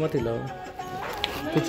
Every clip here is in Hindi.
माथि ल पुग्छ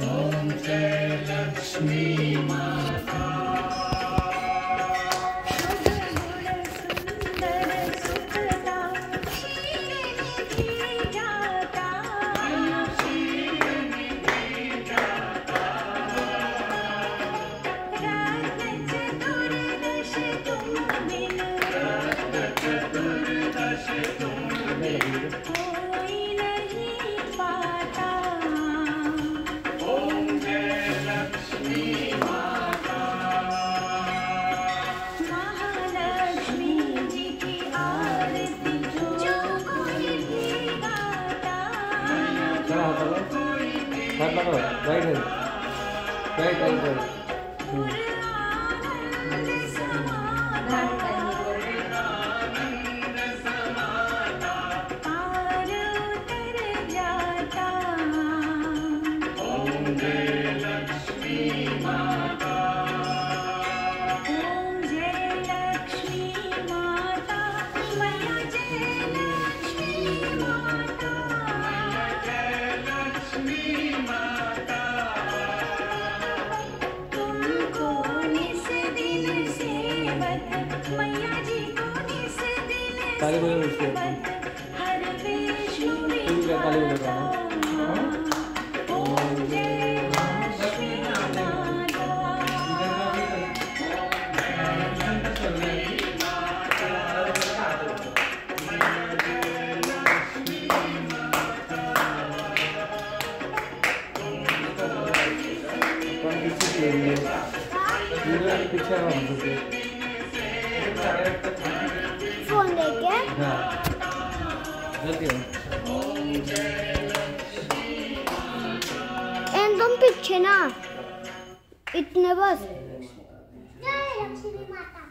ॐ जय लक्ष्मी माता। Right hand right right right Thank बजाओ उसके ठीक है ताली बजाओ कौन किसी के लिए वीडियो के पीछे सकते फ़ोन हाँ, एकदम पीछे ना। इतने बस। जय लक्ष्मी माता।